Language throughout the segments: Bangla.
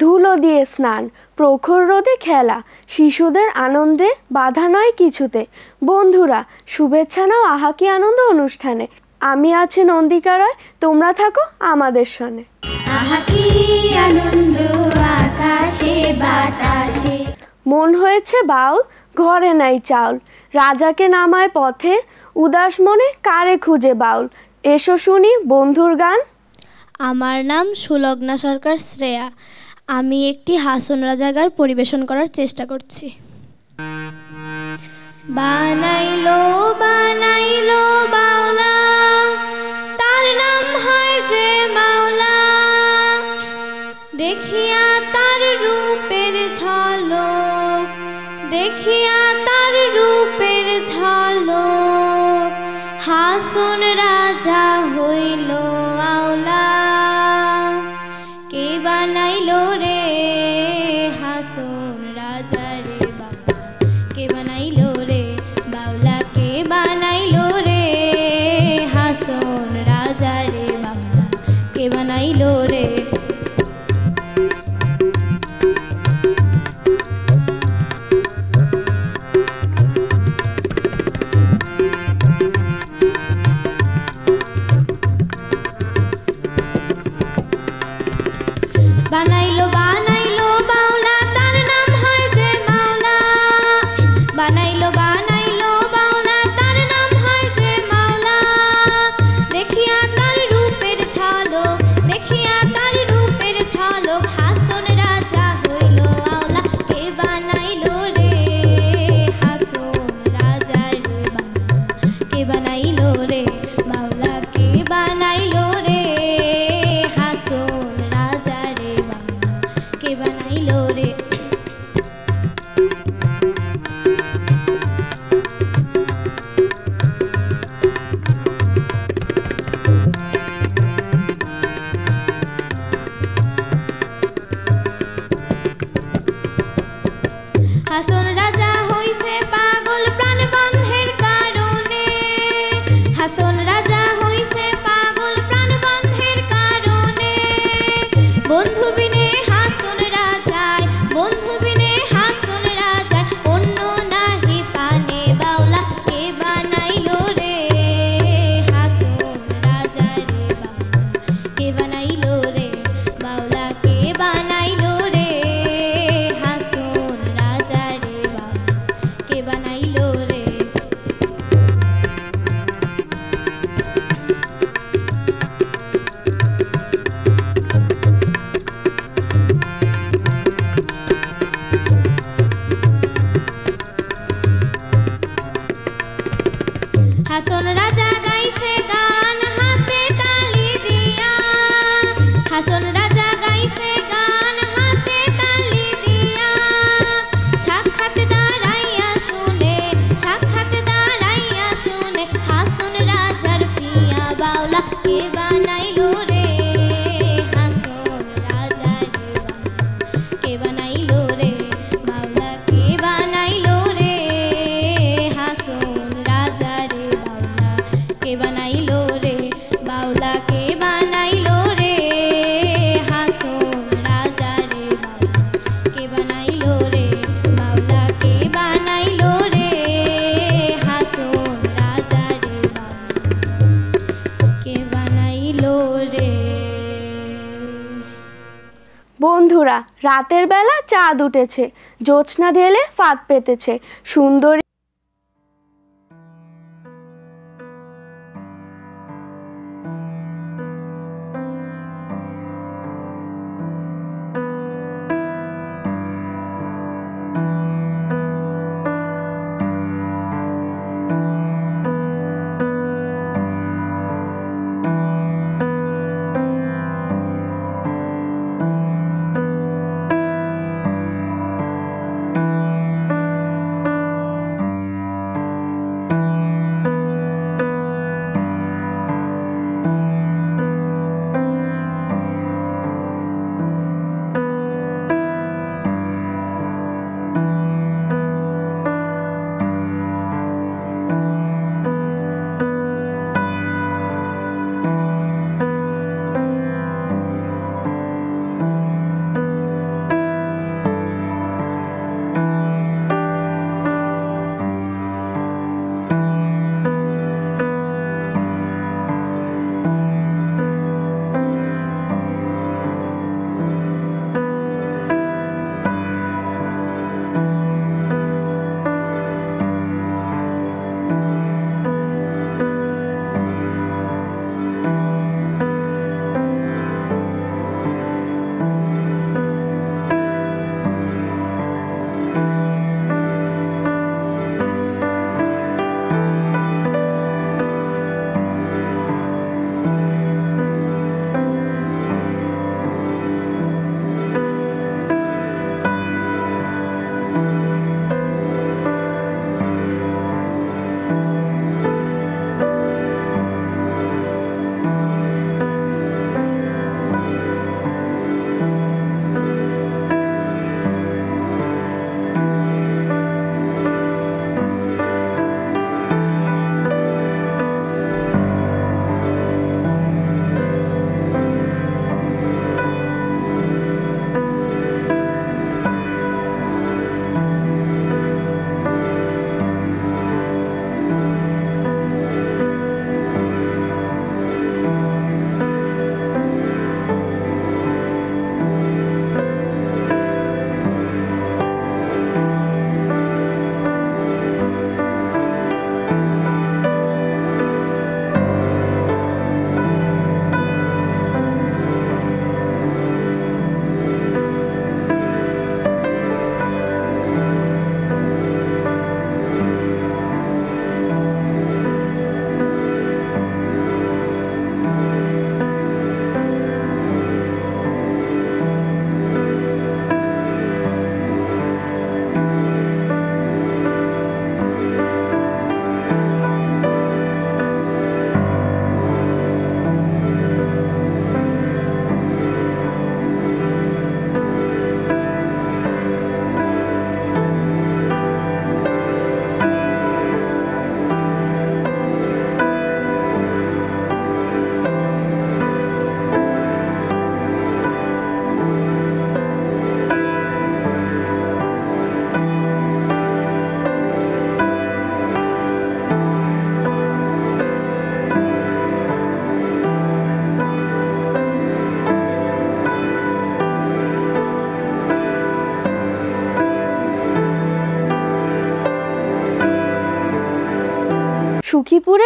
ধুলো দিয়ে স্নান প্রখর রোদে খেলা শিশুদের আনন্দে বাধা নয় কিছুতে। বন্ধুরা শুভেচ্ছা নাও আহাকি আনন্দ অনুষ্ঠানে। আমি আছি নন্দিকা রায় তোমরা থাকো আমাদের সঙ্গে। মন হয়েছে বাউল ঘরে নাই চাউল। রাজাকে নামায় পথে উদাস মনে কারে খুঁজে বাউল। এসো শুনি বন্ধুর গান। আমার নাম সুলগ্না সরকার শ্রেয়া। আমি একটি হাসন রাজাগার পরিবেশন করার চেষ্টা করছি। বানাইলো বা বন্ধুরা রাতের বেলা চাঁদ উঠেছে। জ্যোৎস্না ঢেলে ফাঁদ পেতেছে। সুন্দরী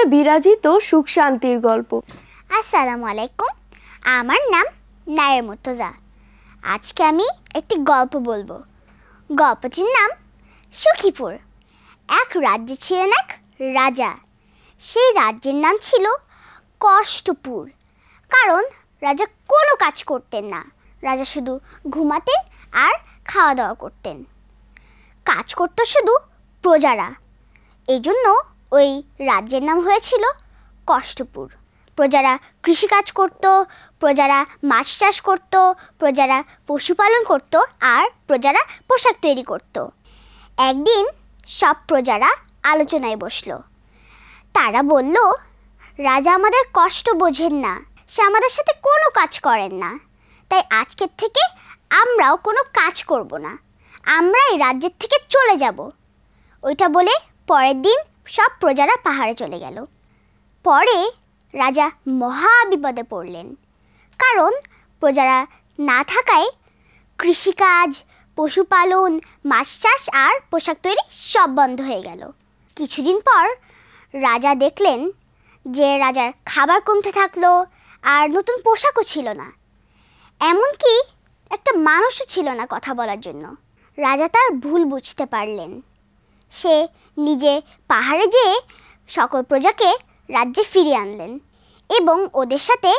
সখীপুরে বিরাজিত সুখ শান্তির গল্প। আসসালামু আলাইকুম আমার নাম নায়ের মুর্তজা। আজকে আমি একটি গল্প বলব। গল্পটির নাম সুখীপুর। এক রাজ্যে ছিলেন এক রাজা। সেই রাজ্যের নাম ছিল কষ্টপুর। কারণ রাজা কোনো কাজ করতেন না। রাজা শুধু ঘুমাতেন আর খাওয়া দাওয়া করতেন। কাজ করতো শুধু প্রজারা। এই জন্য ওই রাজ্যের নাম হয়েছিল কষ্টপুর। প্রজারা কৃষিকাজ করত, প্রজারা মাছ চাষ করত, প্রজারা পশুপালন করত আর প্রজারা পোশাক তৈরি করত। একদিন সব প্রজারা আলোচনায় বসল। তারা বলল, রাজা আমাদের কষ্ট বোঝেন না, সে আমাদের সাথে কোনো কাজ করেন না। তাই আজকের থেকে আমরাও কোনো কাজ করব না। আমরা এই রাজ্যের থেকে চলে যাব। ওইটা বলে পরের দিন সব প্রজারা পাহাড়ে চলে গেল। পরে রাজা মহা বিপদে পড়লেন। কারণ প্রজারা না থাকায় কৃষিকাজ, পশুপালন, মাছ চাষ আর পোশাক তৈরি সব বন্ধ হয়ে গেল। কিছুদিন পর রাজা দেখলেন যে রাজার খাবার কমতে থাকল আর নতুন পোশাকও ছিল না। এমনকি একটা মানুষও ছিল না কথা বলার জন্য। রাজা তার ভুল বুঝতে পারলেন। সে নিজে পাহাড়ে যেয়ে সকল প্রজাকে রাজ্যে ফিরিয়ে আনলেন এবং ওদের সাথে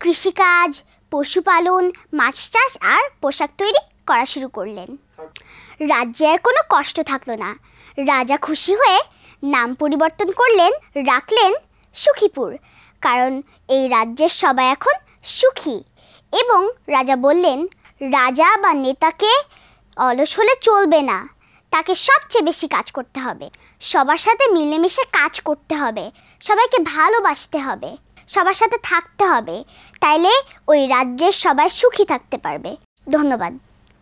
কৃষিকাজ, পশুপালন, মাছ চাষ আর পোশাক তৈরি করা শুরু করলেন। রাজ্যে আর কোনো কষ্ট থাকল না। রাজা খুশি হয়ে নাম পরিবর্তন করলেন, রাখলেন সুখীপুর। কারণ এই রাজ্যের সবাই এখন সুখী। এবং রাজা বললেন, রাজা বা নেতাকে অলস হলে চলবে না। তাকে সবচেয়ে বেশি কাজ করতে হবে। সবার সাথে মিলেমিশে কাজ করতে হবে। সবাইকে ভালোবাসতে হবে। সবার সাথে থাকতে হবে। তাইলে ওই রাজ্যের সবাই সুখী থাকতে পারবে। ধন্যবাদ।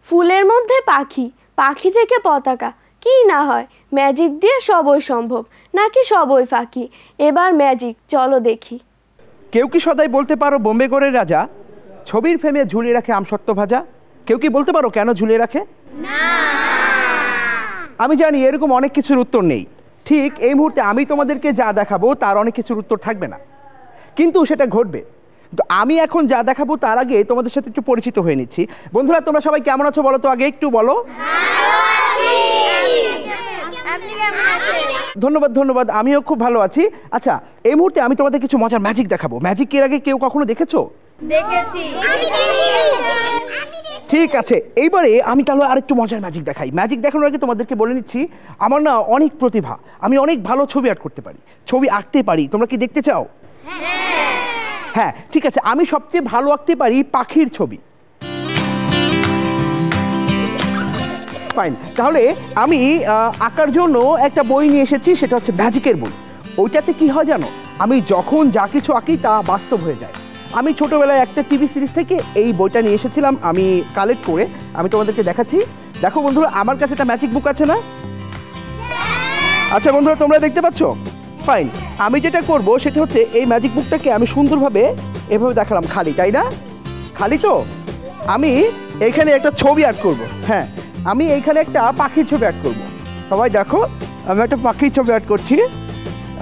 ফুলের মধ্যে পাখি পাখি থেকে পতাকা। কি না হয় ম্যাজিক দিয়ে সবই সম্ভব নাকি সবই ফাঁকি? এবার ম্যাজিক চলো দেখি। কেউ কি সদাই বলতে পারো বোম্বে করে রাজা? ছবির ফ্রেমে ঝুলিয়ে রাখে আমসত্ত্ব ভাজা? কেউ কি বলতে পারো কেন ঝুলিয়ে রাখে? আমি জানি এরকম অনেক কিছুর উত্তর নেই। ঠিক এই মুহূর্তে আমি তোমাদেরকে যা দেখাবো, তার অনেক কিছুর উত্তর থাকবে না। কিন্তু সেটা ঘটবে। তো আমি এখন যা দেখাবো, তার আগে তোমাদের সাথে একটু পরিচিত হয়ে নিচ্ছি। বন্ধুরা, তোমরা সবাই কেমন আছো বলো তো আগে একটু বলো? ধন্যবাদ ধন্যবাদ। আমিও খুব ভালো আছি। আচ্ছা এই মুহূর্তে আমি তোমাদের কিছু মজার ম্যাজিক দেখাবো। ম্যাজিক এর আগে কেউ কখনো দেখেছ? ঠিক আছে এইবারে আমি তাহলে আরেকটু মজার ম্যাজিক দেখাই। ম্যাজিক দেখানোর আগে তোমাদেরকে বলে নিচ্ছি আমার না অনেক প্রতিভা আমি অনেক ভালো ছবি আর্ট করতে পারি ছবি আঁকতে পারি তোমরা কি দেখতে চাও? হ্যাঁ। ঠিক আছে আমি সবচেয়ে ভালো আঁকতে পারি পাখির ছবি। ফাইন তাহলে আমি আঁকার জন্য একটা বই নিয়ে এসেছি সেটা হচ্ছে ম্যাজিকের বই। ওইটাতে কি হয় জানো? আমি যখন যা কিছু আঁকি তা বাস্তব হয়ে যায়। আমি ছোটোবেলায় একটা টিভি সিরিজ থেকে এই বইটা নিয়ে এসেছিলাম, আমি কালেক্ট করে আমি তোমাদেরকে দেখাচ্ছি। দেখো বন্ধুরা, আমার কাছে একটা ম্যাজিক বুক আছে না? আচ্ছা বন্ধুরা, তোমরা দেখতে পাচ্ছ? ফাইন আমি যেটা করব, সেটা হচ্ছে এই ম্যাজিক বুকটাকে আমি সুন্দরভাবে এভাবে দেখালাম খালি, তাই না? খালি তো? আমি এখানে একটা ছবি অ্যাড করব হ্যাঁ। আমি এইখানে একটা পাখির ছবি অ্যাড করব। সবাই দেখো, আমি একটা পাখির ছবি অ্যাড করছি।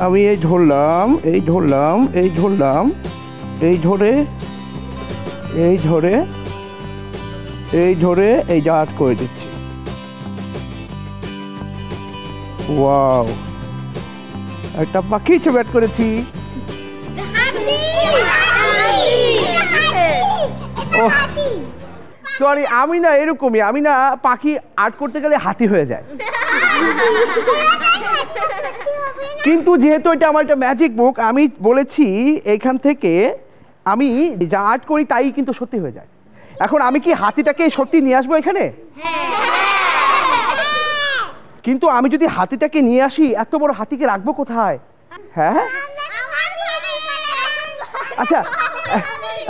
আমি এই ধরলাম এই ধরলাম এই ধরলাম। এই ধরে এই ধরে এই ধরে এই যা আর্ট করে দিচ্ছি। ওয়াও। একটা পাখি ছবি অ্যাড করেছি। সরি আমি না এরকমই আমি না পাখি আর্ট করতে গেলে হাতি হয়ে যায়। কিন্তু যেহেতু এটা আমার একটা ম্যাজিক বুক আমি বলেছি এখান থেকে আমি যা আর্ট করি তাই কিন্তু সত্যি হয়ে যায়। এখন আমি কি হাতিটাকে সত্যি নিয়ে আসব এখানে? কিন্তু আমি যদি হাতিটাকে নিয়ে আসি, এত বড় হাতিকে রাখব কোথায়? হ্যাঁ? আচ্ছা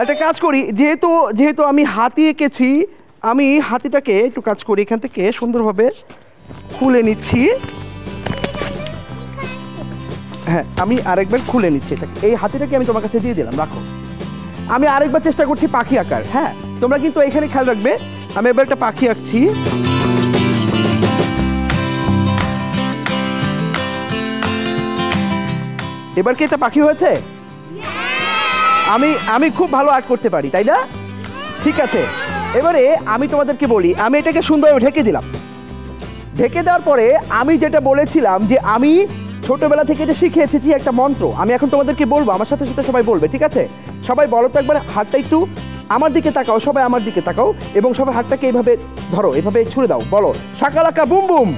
একটা কাজ করি, যেহেতু যেহেতু আমি হাতি এঁকেছি, আমি হাতিটাকে একটু কাজ করি, এখান থেকে সুন্দরভাবে খুলে নিচ্ছি। হ্যাঁ আমি আরেকবার খুলে নিচ্ছি এটাকে। এই হাতিটাকে আমি তোমার কাছে দিয়ে দিলাম, রাখো। আমি আরেকবার চেষ্টা করছি পাখি আঁকার হ্যাঁ? তোমরা কিন্তু এখানে খেয়াল রাখবে, আমি এবার একটা পাখি আঁকছি। এবার কি এটা পাখি হয়েছে? আমি আমি খুব ভালো আর্ট করতে পারি, তাই না? ঠিক আছে, এবারে আমি তোমাদেরকে বলি, আমি এটাকে সুন্দরভাবে ঢেকে দিলাম। ঢেকে দেওয়ার পরে আমি যেটা বলেছিলাম যে আমি ছোটবেলা থেকে এটা শিখে এসেছি একটা মন্ত্র, আমি এখন তোমাদেরকে বলব, আমার সাথে সাথে সবাই বলবে, ঠিক আছে? সবাই বলো তো একবার হাতটা একটু আমার দিকে তাকাও সবাই আমার দিকে তাকাও এবং সবাই হাতটাকে এইভাবে ধরো এভাবে ছুড়ে দাও বলো shakalaka boom boom.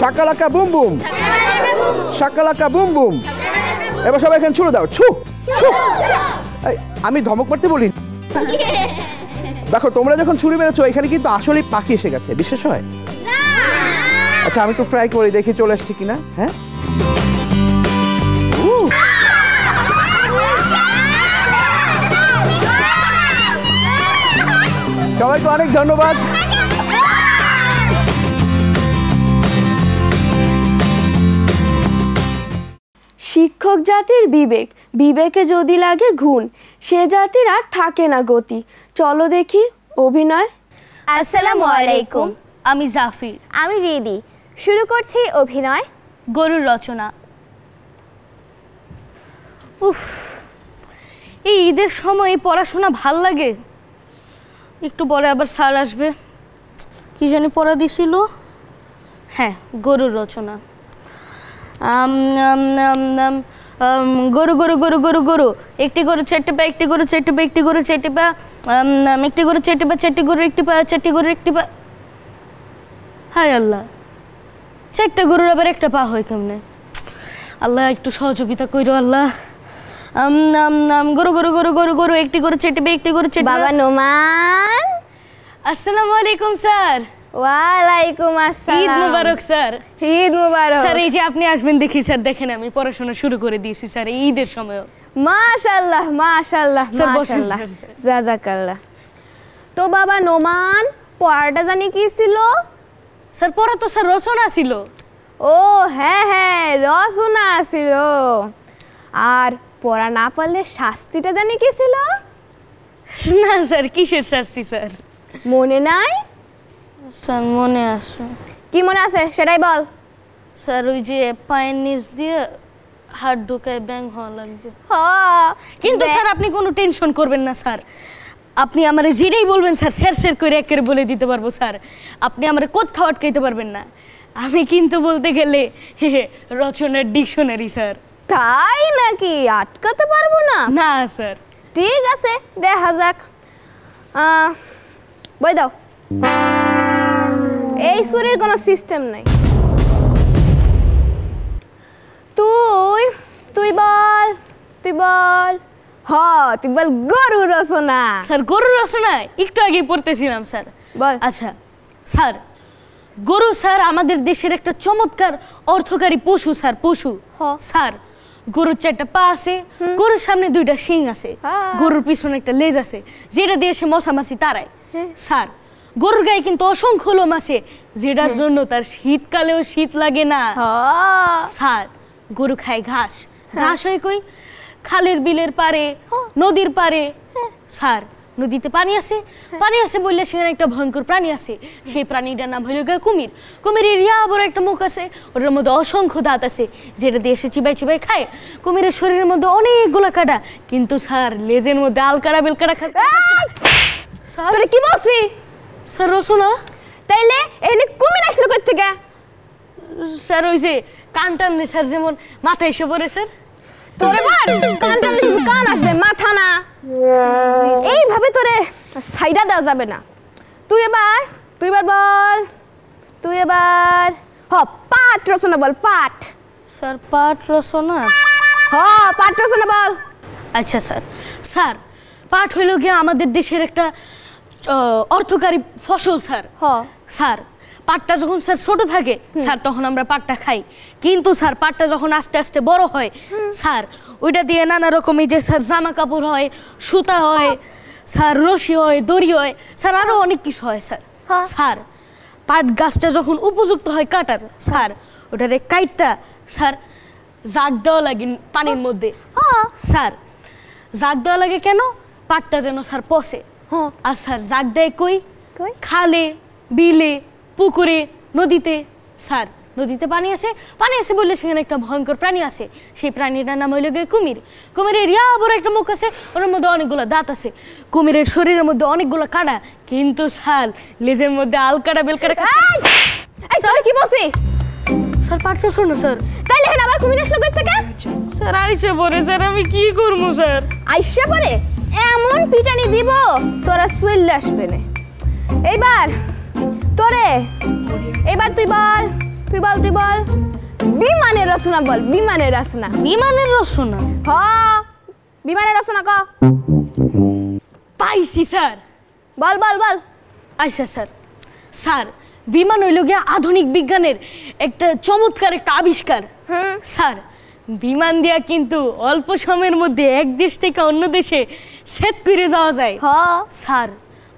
Shakalaka boom boom. Shakalaka boom boom. এবার সবাই এখানে ছুড়ে দাও ছু ছু। আমি ধমক মারতে বলি দেখো তোমরা যখন ছুরি মেরেছো এখানে কিন্তু আসলে পাখি এসে গেছে বিশ্বাস হয়? আচ্ছা আমি একটু ট্রাই করি দেখি চলে আসছে কিনা হ্যাঁ? সবাইকে অনেক ধন্যবাদ। শিক্ষক জাতির বিবেক বিবেকে যদি লাগে ঘুণ সে জাতির আর থাকে না গতি। চলো দেখি অভিনয়। আসসালামু আলাইকুম আমি জাফির। আমি রিদি। শুরু করছি অভিনয়। গরুর রচনা। উফ এই ঈদের সময় পড়াশোনা ভালো লাগে? একটু পরে আবার স্যার আসবে। কি জানি পড়া দিছিল? হ্যাঁ গরুর রচনা। গরু গরু গরু গরু গরু। একটি গরু, চারটে পা, একটি গরু, চারটে পা, একটি গরু, চারটে পা। একটি গরু, চারটে পা, চারটি গরু, একটি পা, চারটি গরু, একটি পা। হায় আল্লাহ, চারটা গরুর আবার একটা পা হয় কেমনে? আল্লাহ, একটু সহযোগিতা কইরো আল্লাহ। গরু গরু গরু গরু গরু একটি গরু চেটে একটি গরু চেটে বাবা নোমান। আসসালামু আলাইকুম স্যার। ওয়ালাইকুম আসসালাম। ঈদ মুবারক স্যার। ঈদ মুবারক। স্যার এই যে আপনি আসবেন দেখি স্যার দেখেন আমি পড়াশোনা শুরু করে দিয়েছি স্যার ঈদের সময় মাশাআল্লাহ মাশাআল্লাহ মাশাআল্লাহ। জাজাকাল্লাহ তো বাবা নোমান পড়াটা জানি কি ছিল? স্যার পড়া তো স্যার রচনা ছিল। ও হ্যাঁ হ্যাঁ রসনা ছিল। আর পড়া না পারলে শাস্তিটা জানি কি ছিল? না স্যার কিসের শাস্তি স্যার? মনে নাই? স্যার মনে আসো কি মনে আছে? সেটাই বল। স্যার ওই যে পায়ের নিচ দিয়ে হাত ঢোকায় ব্যাং হওয়া লাগবে। হ। কিন্তু স্যার আপনি কোনো টেনশন করবেন না স্যার। আপনি আমার যেটাই বলবেন স্যার স্যার স্যার করে একের বলে দিতে পারব স্যার। আপনি আমারে কোথাও আটকাইতে পারবেন না। আমি কিন্তু বলতে গেলে রচনার ডিকশনারি স্যার। তাই নাকি? আটকাতে পারব না? না স্যার। ঠিক আছে দেখা যাক। বই দাও। এই সুরের কোনো সিস্টেম নাই। তুই তুই বল তুই বল। হ তুই বল গরু রচনা। স্যার গরুর রচনা একটু আগে পড়তেছিলাম স্যার। বল। আচ্ছা স্যার গরু স্যার আমাদের দেশের একটা চমৎকার অর্থকারী পশু স্যার পশু। হ। স্যার গরুর চারটা পা আছে গরুর সামনে দুইটা শিং আছে হ্যাঁ। গরুর পিছনে একটা লেজ আছে যেটা দিয়ে সে মশামাছি তাড়ায়। হ্যাঁ। স্যার গরুর গায়ে কিন্তু অসংখ্য লোম আছে যেটার জন্য তার শীতকালেও শীত লাগে না। স্যার গরু খায় ঘাস। ঘাস হয় কই? খালের বিলের পারে নদীর পারে স্যার নদীতে পানি আছে। পানি আছে বললে সেখানে একটা ভয়ঙ্কর প্রাণী আছে। সেই প্রাণীটার নাম হইল গিয়ে কুমির। কুমিরের ইয়া বড় একটা মুখ আছে ওটার মধ্যে অসংখ্য দাঁত আছে যেটা দিয়ে সে চিবাই চিবাই খায়। কুমিরের শরীরের মধ্যে অনেকগুলো কাটা কিন্তু স্যার লেজের মধ্যে আলকাড়া বেলকাড়া খাস স্যার কি বলছি? স্যার রসনা তাইলে এখানে কুমির আসলো কই থেকে? স্যার ওই যে কান টানলে স্যার যেমন মাথায় এসে পড়ে স্যার। তোরে বার কান টানলে শুধু কান আসবে মাথা না। এইভাবে তোরে? সাইডা দেওয়া যাবে না। তুই এবার তুই এবার বল। তুই এবার হ পাট রচনা বল পাট। স্যার পাট রচনা? হ পাট রচনা বল। আচ্ছা স্যার। স্যার পাট হইল গিয়ে আমাদের দেশের একটা অর্থকারী ফসল স্যার। হ। স্যার পাটটা যখন স্যার ছোট থাকে স্যার তখন আমরা পাটটা খাই। কিন্তু স্যার পাটটা যখন আস্তে আস্তে বড় হয় স্যার ওইটা দিয়ে নানা রকম এই যে স্যার জামা কাপড় হয় সুতা হয় স্যার রশি হয় দড়ি হয়। স্যার আরও অনেক কিছু হয় স্যার। হ্যাঁ। স্যার পাট গাছটা যখন উপযুক্ত হয় কাটার স্যার ওটাতে কাইটটা স্যার জাগ দেওয়া লাগে পানির মধ্যে। স্যার জাগ দেওয়া লাগে কেন? পাটটা যেন স্যার পচে। হ্যাঁ। আর স্যার জাগ দেয় কই? কই? খালে বিলে পুকুরে নদীতে। স্যার নদীতে পানি আছে পানি আছে বললে সেখানে একটা ভয়ঙ্কর প্রাণী আছে। সেই প্রাণীটার নাম হইল গিয়ে কুমির। কুমিরের ইয়া বড় একটা মুখ আছে ওর মধ্যে অনেকগুলো দাঁত আছে। কুমিরের শরীরের মধ্যে অনেকগুলো কাটা কিন্তু শাল লেজের মধ্যে আল কাটা বেল কাটা তোরে কি বলছি? স্যার পাঠটা শোনো স্যার। তাইলে এখানে আবার কুমির আসলো কই থেকে? স্যার আইসে পরে স্যার আমি কি করব স্যার? আইসা পরে এমন পিটানি দিব তোরা চলে আসবে না। এইবার তোরে এবার তুই বল। তুই বল তুই বল। বিমানের রচনা বল বিমানের রচনা। বিমানের রচনা? হ বিমানের রচনা ক। পাইছি স্যার। বল বল বল। আচ্ছা স্যার। স্যার বিমান হইল গিয়া আধুনিক বিজ্ঞানের একটা চমৎকার একটা আবিষ্কার। হুম। স্যার বিমান দিয়া কিন্তু অল্প সময়ের মধ্যে এক দেশ থেকে অন্য দেশে সেট করে যাওয়া যায়। হ। স্যার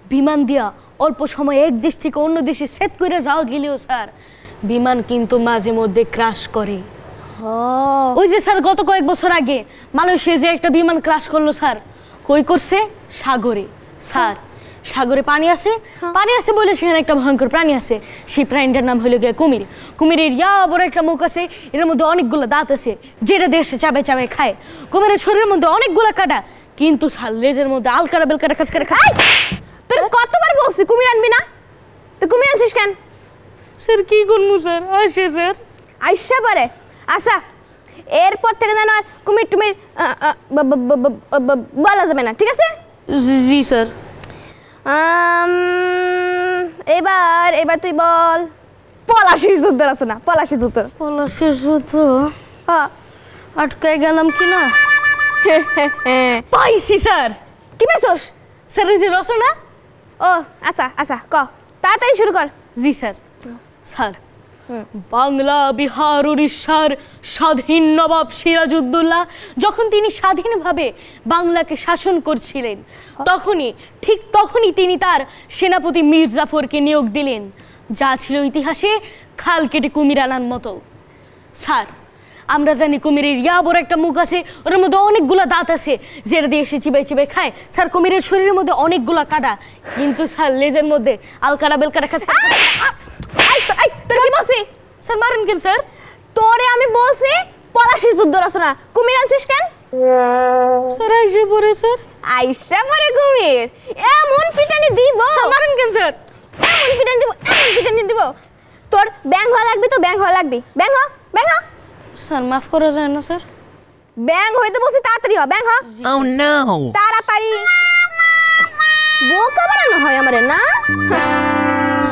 বিমান দিয়া অল্প সময় এক দেশ থেকে অন্য দেশে সেট করে যাওয়া গেলেও স্যার বিমান কিন্তু মাঝে মধ্যে ক্রাশ করে। হ ওই যে স্যার গত কয়েক বছর আগে মালয়েশিয়া যে একটা বিমান ক্রাশ করল স্যার কই করছে? সাগরে। স্যার সাগরে পানি আছে। পানি আছে বলে সেখানে একটা ভয়ঙ্কর প্রাণী আছে। সেই প্রাণীটার নাম হলো গিয়ে কুমির। কুমিরের ইয়া বড় একটা মুখ আছে এর মধ্যে অনেকগুলো দাঁত আছে যেটা দেশে চাবে চাবে খায়। কুমিরের শরীরের মধ্যে অনেকগুলো কাটা। কিন্তু স্যার লেজের মধ্যে আলকাটা বেলকাটা খাস করে খায়। তোর কতবার বলছি কুমির আনবি না? তুই কুমির আনছিস কেন? স্যার কি করব স্যার? আসে স্যার। আইসা পরে। আসা। এরপর থেকে যেন আর কুমির টুমির বলা যাবে না ঠিক আছে? জি স্যার। এবার এবার তুই বল। পলাশির যুদ্ধ আছে না? পলাশির যুদ্ধ পলাশের যুদ্ধ? আটকায় গেলাম কি না। পাইছি স্যার। কি পেছস স্যার ওই যে রচনা? ও আচ্ছা আচ্ছা ক। তাড়াতাড়ি শুরু কর। জি স্যার। স্যার বাংলা বিহার উড়িষ্যার স্বাধীন নবাব সিরাজউদ্দৌলা যখন তিনি স্বাধীনভাবে বাংলাকে শাসন করছিলেন তখনই ঠিক তখনই তিনি তার সেনাপতি মীর জাফরকে নিয়োগ দিলেন যা ছিল ইতিহাসে খাল কেটে কুমির আনার মতো। স্যার আমরা জানি কুমিরের ইয়া বড় একটা মুখ আছে ওর মধ্যে অনেকগুলো দাঁত আছে। যেটা দিয়ে সে চিবাই চিবাই খায়। স্যার কুমিরের শরীরের মধ্যে অনেকগুলো কাটা কিন্তু স্যার লেজের মধ্যে আলকাটা বেলকাটা খাচ্ছে। এই, এই, তোর কি বলছি? স্যার মারেন কেন স্যার? তোরে আমি বলছি পলাশির যুদ্ধ রচনা। কুমির আছিস কেন? স্যার আইসে পড়ে স্যার। আইসা পরে কুমির। এমন পিটানি দিব। মারেন কেন স্যার? এমন পিটানি দিব এমন পিটানি দিব। তোর ব্যাং হওয়া লাগবে তো ব্যাং হওয়া লাগবে। ব্যাং হ ব্যাং হ। স্যার মাফ করা যায় না স্যার। ব্যাং হইতে বলছি তাড়াতাড়ি হ ব্যাং হ। Oh no! তাড়াতাড়ি। বোকা বানানো হয় আমারে না?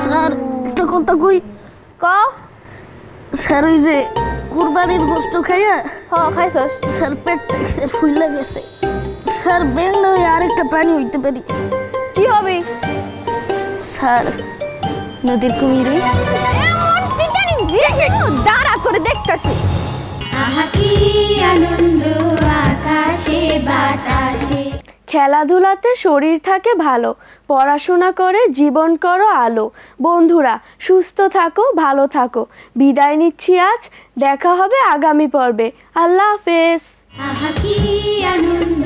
স্যার একটা কথা কই? ক? স্যার ওই যে কুরবানির গোস্ত খাইয়া হ খাইছস। স্যার পেট টেক্সের ফুইলা গেছে। স্যার ব্যাং না হয়ে আরেকটা প্রাণী হইতে পারি। কি হবে? স্যার নদীর কুমির। দাঁড়া করে দেখতাছি। খেলাধুলাতে শরীর থাকে ভালো পড়াশোনা করে জীবন করো আলো। বন্ধুরা সুস্থ থাকো ভালো থাকো। বিদায় নিচ্ছি আজ দেখা হবে আগামী পর্বে। আল্লাহ হাফেজ। আহা কি আনন্দ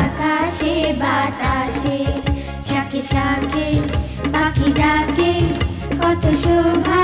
আকাশে বাতাসে। শাকে শাকে পাখি ডাকে কত শোভা